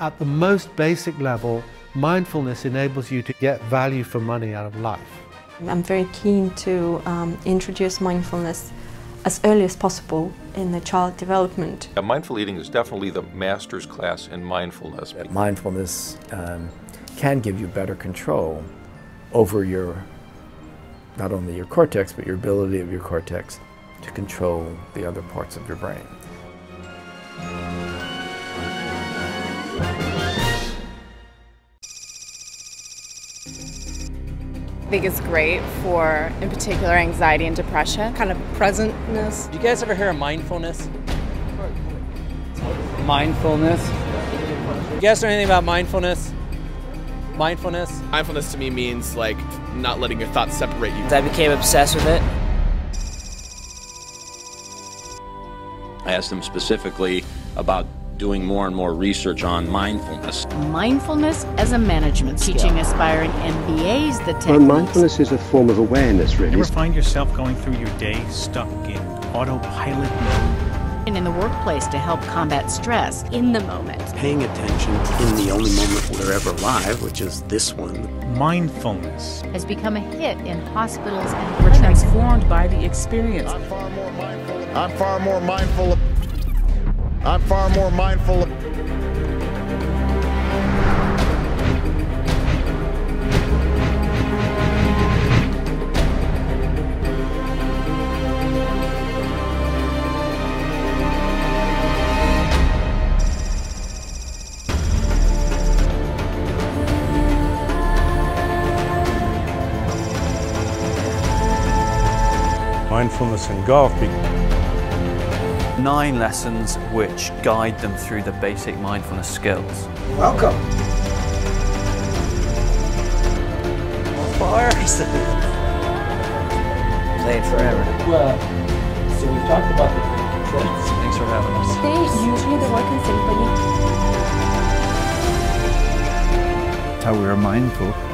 At the most basic level, mindfulness enables you to get value for money out of life. I'm very keen to um, introduce mindfulness as early as possible in the child development. Yeah, mindful eating is definitely the master's class in mindfulness. Mindfulness um, can give you better control over your, not only your cortex, but your ability of your cortex to control the other parts of your brain. I think it's great for, in particular, anxiety and depression. Kind of presentness. Do you guys ever hear of mindfulness? Mindfulness. You guys know anything about mindfulness? Mindfulness? Mindfulness to me means like not letting your thoughts separate you. I became obsessed with it. I asked them specifically about doing more and more research on mindfulness. Mindfulness as a management skill. Teaching aspiring MBAs the techniques. Well, mindfulness is a form of awareness, really. You ever find yourself going through your day stuck in autopilot mode? And in the workplace to help combat stress in the moment. Paying attention in the only moment we're ever alive, which is this one. Mindfulness has become a hit in hospitals and We're transformed by the experience. I'm far more mindful. I'm far more mindful of I'm far more mindful of mindfulness in golf nine lessons which guide them through the basic mindfulness skills. Welcome. Bars. Play it forever. Well, so we've talked about the tricks. Thanks for having us. They usually they work in symphony. That's how we are mindful